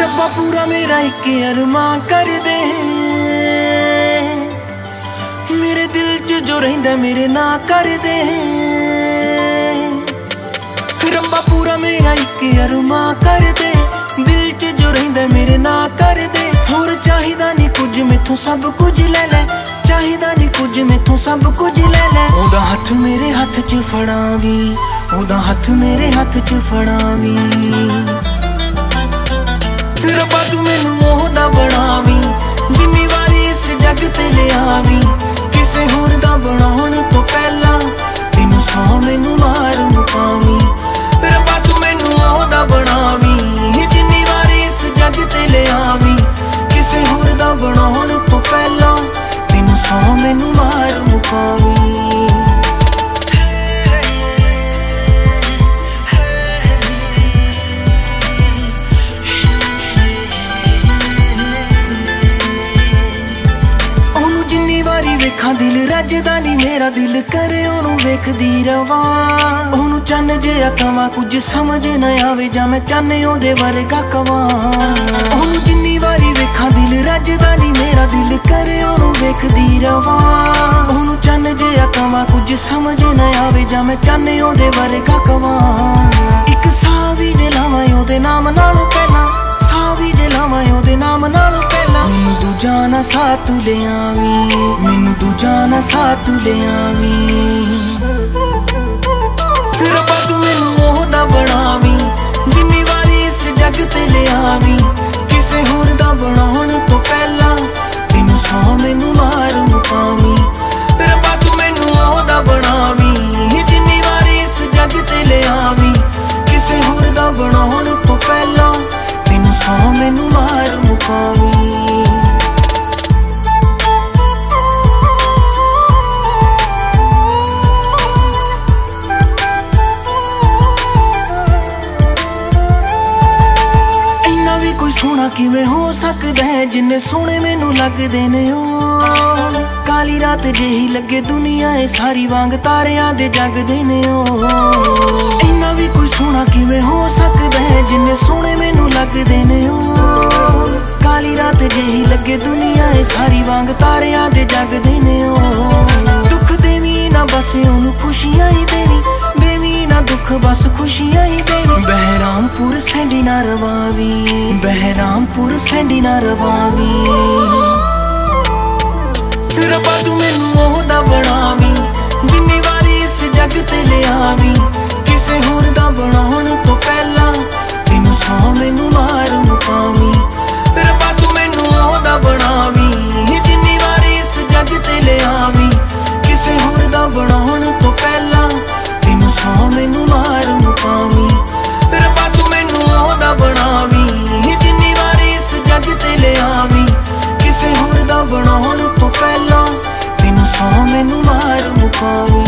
ਰੱਬਾ ਪੂਰਾ ਮੇਰਾ ਇੱਕ ਅਰਮਾਨ ਕਰ ਦੇ। ਮੇਰੇ ਦਿਲ 'ਚ ਜੋ ਰਹਿੰਦਾ ਮੇਰੇ ਨਾਂ ਕਰ ਦੇ। ਰੱਬਾ ਪੂਰਾ ਮੇਰਾ ਇੱਕ ਅਰਮਾਨ ਕਰ ਦੇ। ਦਿਲ 'ਚ ਜੋ ਰਹਿੰਦਾ ਮੇਰੇ ਨਾਂ ਕਰ ਦੇ। ਹੋਰ ਚਾਹੀਦਾ ਨਹੀਂ ਮੈਥੋਂ ਸਭ ਕੁਝ ਲੈ ਲੈ। ਚਾਹੀਦਾ ਨਹੀਂ ਕੁਝ, ਮੈਥੋਂ ਸਭ ਕੁਝ ਲੈ ਲੈ। ਉਹਦਾ ਹੱਥ ਮੇਰੇ ਹੱਥ 'ਚ ਫੜਾਵੀ ਉਹਦਾ ਹੱਥ ਮੇਰੇ ਹੱਥ 'ਚ ਫੜਾਵੀ ਰੱਬਾ ਤੂੰ ਮੈਨੂੰ ਉਹਦਾ ਬਣਾਵੀ। ਜਿੰਨੀ ਵਾਰੀ ਇਸ ਜੱਗ ਤੇ ਲਿਆਵੀ। ਮੇਰਾ ਦਿਲ ਕਰੇ, ਉਹਨੂੰ ਵੇਖਦੀ ਰਵਾਂ। ਉਹਨੂੰ ਚੰਨ ਜਿਹਾ ਕਵਾਂ ਕੁਝ ਸਮਝ ਨਾ ਆਵੇ, ਜਾਂ ਮੈਂ ਚੰਨ ਉਹਦੇ ਵਰਗਾ ਕਵਾਂ। ਉਹਨੂੰ ਜਿੰਨੀ ਵਾਰੀ ਵੇਖਾਂ, ਦਿਲ ਰੱਜਦਾ ਨਹੀਂ ਮੇਰਾ ਦਿਲ ਕਰੇ, ਉਹਨੂੰ ਵੇਖਦੀ ਰਵਾਂ। ਉਹਨੂੰ ਚੰਨ ਜਿਹਾ ਕਵਾਂ ਕੁਝ ਸਮਝ ਨਾ ਆਵੇ, ਜਾਂ ਮੈਂ ਚੰਨ ਉਹਦੇ ਵਰਗਾ ਕਵਾਂ। ਇੱਕ ਸਾਹ ਵੀ ਜਲਾਵਾਂ ਉਹਦੇ ਨਾਮ ਨਾਲੋਂ ਪਹਿਲਾਂ ਸਾਹ ਵੀ ਜਲਾਵਾਂ ਉਹਦੇ ਨਾਮ ਨਾਲੋਂ ਦੂਜਾ ਨਾ ਸਾਥ ਤੂੰ ਲਿਆਵੀਂ, ਮੈਨੂੰ ਦੂਜਾ ਨਾ ਸਾਥ ਤੂੰ ਲਿਆਵੀਂ ਰੱਬਾ ਤੂੰ ਮੈਨੂੰ ਉਹਦਾ ਬਣਾਵੀਂ, ਜਿੰਨੀ ਵਾਰੀ ਇਸ ਜੱਗ ਤੇ ਲਿਆਵੀਂ। ਕਿਸੇ ਹੋਰ ਦਾ ਬਣਾਉਣ ਤੋਂ ਪਹਿਲਾਂ ਤੈਨੂੰ ਸੌ ਮੈਨੂੰ ਮਾਰ ਮੁਕਾਵੀਂ। ਰੱਬਾ ਤੂੰ ਮੈਨੂੰ ਉਹਦਾ ਬਣਾਵੀ, ਜਿੰਨੀ ਵਾਰੀ ਇਸ ਜੱਗ ਤੇ ਲਿਆਵੀ। ਕਿਸੇ ਹੋਰ ਦਾ ਬਣਾਉਣ ਤੋਂ ਪਹਿਲਾਂ ਤੈਨੂੰ ਸੌ ਮੈਨੂੰ ਮਾਰ ਮੁਕਾਵੀਂ। ਸੋਹਣਾ ਕਿਵੇਂ ਹੋ ਸਕਦਾ ਹੈ? ਜਿੰਨੇ ਸੋਹਣੇ ਮੈਨੂੰ ਲੱਗਦੇ ਨੇ ਉਹ। ਕਾਲੀ ਰਾਤ ਜਿਹੀ ਲੱਗੇ ਦੁਨੀਆ ਏ, ਸਾਰੀ ਵਾਂਗ ਤਾਰਿਆਂ ਦੇ ਜਗਦੇ ਨੇ ਉਹ। ਇੰਨਾ ਵੀ ਕੋਈ ਸੋਹਣਾ ਕਿਵੇਂ ਹੋ ਸਕਦਾ ਹੈ? ਜਿੰਨੇ ਸੋਹਣੇ ਮੈਨੂੰ ਲੱਗਦੇ ਨੇ ਉਹ। ਕਾਲੀ ਰਾਤ ਜਿਹੀ ਲੱਗੇ ਦੁਨੀਆ ਏ, ਸਾਰੀ ਵਾਂਗ ਤਾਰਿਆਂ ਦੇ ਜਗਦੇ ਨੇ ਉਹ। ਦੁੱਖ ਦੇਵੀ ਨਾ ਬਸ ਉਹਨੂੰ ਖੁਸ਼ੀਆਂ ਹੀ ਦੇਵੀ ਦੇਵੀ ਨਾ ਦੁੱਖ ਬਸ ਖੁਸ਼ੀਆਂ ਹੀ ਦੇਵੀ। ਬਹਿਰਾਮਪੁਰ ਸੈਂਡੀ ਨਾ ਰਵਾਵੀ ਬਹਿਰਾਮਪੁਰ ਸੈਂਡੀ ਨਾ ਰਵਾਵੀ ਰੱਬਾ ਤੂੰ ਮੈਨੂੰ ਉਹਦਾ ਬਣਾਵੀ, ਜਿੰਨੀ ਵਾਰੀ ਇਸ ਜੱਗ ਤੇ ਲਿਆਵੀਂ। Oh.